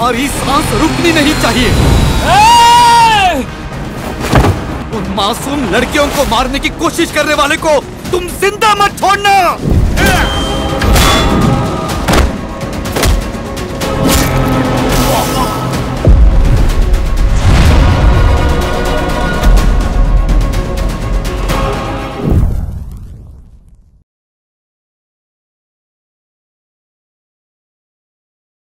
हमारी सांस रुकनी नहीं चाहिए। उन मासूम लड़कियों को मारने की कोशिश करने वाले को तुम ज़िंदा मत छोड़ना।